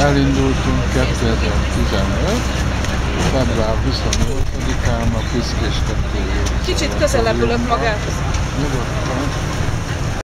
Elindultunk 2015, február 28-án a Piszkés Kicsit közelebb ülök magát.